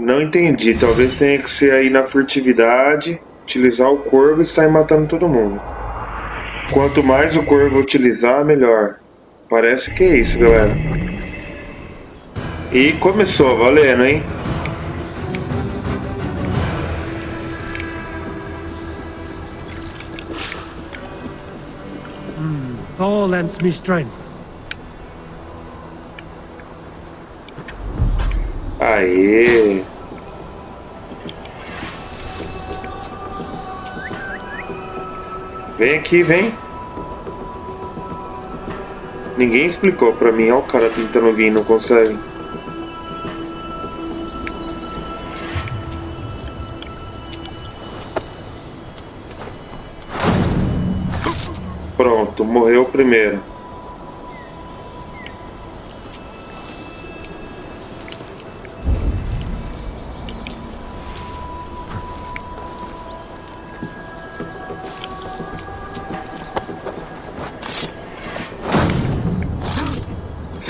Não entendi. Talvez tenha que ser aí na furtividade, utilizar o corvo e sair matando todo mundo. Quanto mais o corvo utilizar, melhor. Parece que é isso, galera. E começou, valendo, hein? Thor lends me strength. Aê! Vem aqui, vem. Ninguém explicou pra mim. Olha o cara tentando vir, não consegue. Pronto, morreu o primeiro.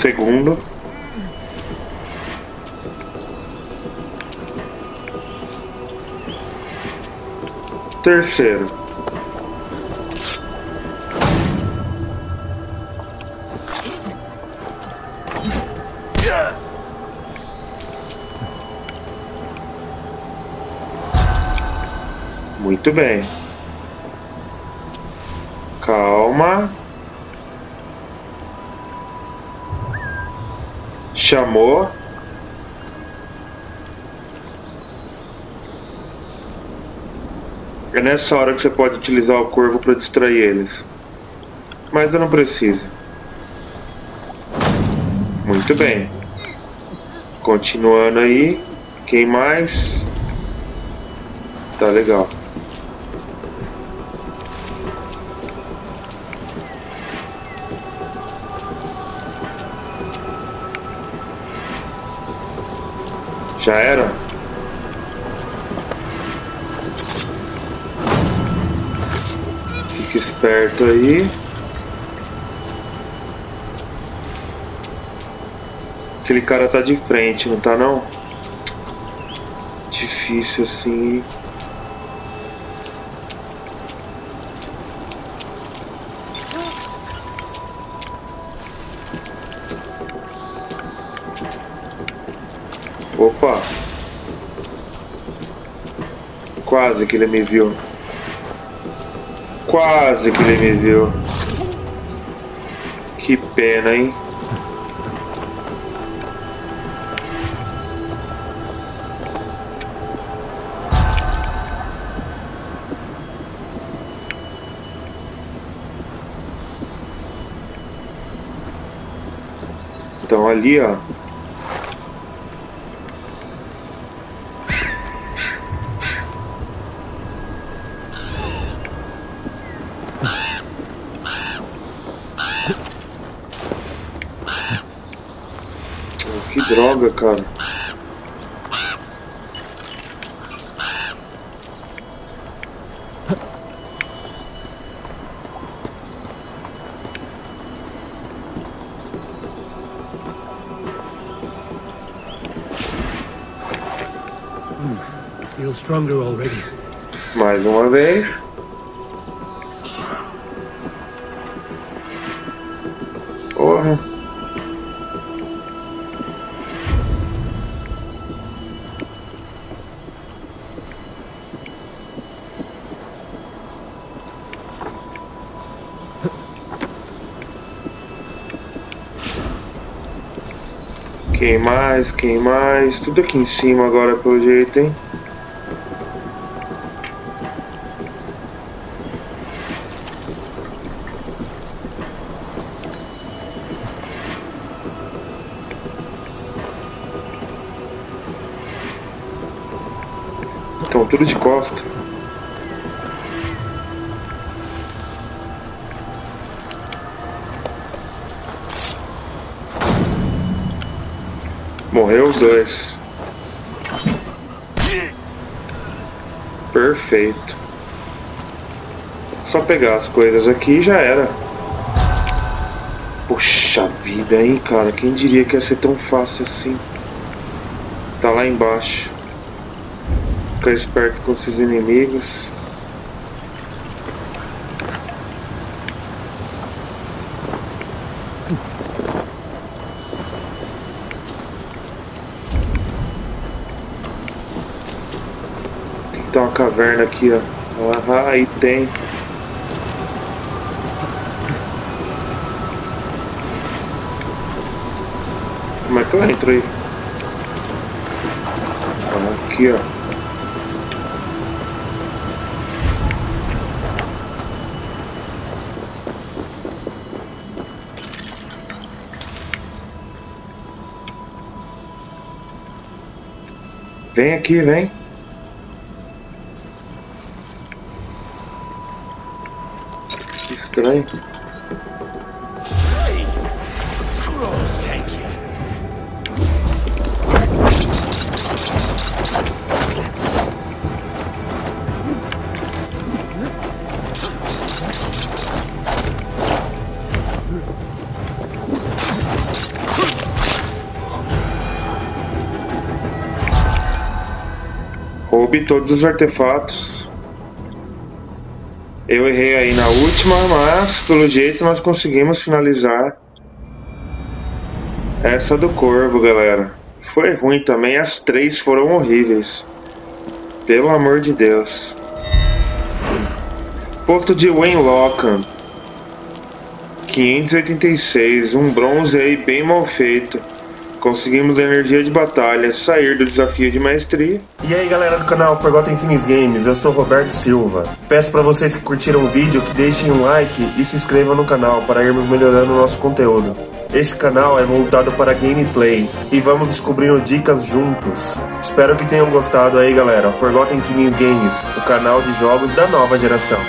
Segundo. Terceiro. Muito bem. Chamou. É nessa hora que você pode utilizar o corvo para distrair eles. Mas eu não preciso. Muito bem. Continuando aí. Quem mais? Tá legal. Já era? Fique esperto aí. Aquele cara tá de frente, não tá não? Difícil assim. Opa! Quase que ele me viu. Quase que ele me viu. Que pena, hein? Então ali, ó. Que droga, cara. Feel stronger already. Mais uma vez. Porra. Quem mais? Quem mais? Tudo aqui em cima agora pelo jeito, hein? Estão tudo de costa. Morreu os dois. Perfeito. Só pegar as coisas aqui e já era. Poxa vida, hein, cara? Quem diria que ia ser tão fácil assim? Tá lá embaixo. Ficar esperto com esses inimigos. Tem uma caverna aqui, ó. Ah, aí tem. Como é que eu entro aí? Ah, aqui, ó. Vem aqui, vem. Estranho. Roube todos os artefatos. Eu errei aí na última, mas pelo jeito nós conseguimos finalizar essa do corvo, galera. Foi ruim também, as três foram horríveis. Pelo amor de Deus. Posto de Wayne Lockham. 586, um bronze aí bem mal feito. Conseguimos a energia de batalha, sair do desafio de maestria. E aí galera do canal Forgotten Finish Games, eu sou Roberto Silva. Peço para vocês que curtiram o vídeo que deixem um like e se inscrevam no canal para irmos melhorando o nosso conteúdo. Esse canal é voltado para gameplay e vamos descobrindo dicas juntos. Espero que tenham gostado aí galera, Forgotten Finish Games, o canal de jogos da nova geração.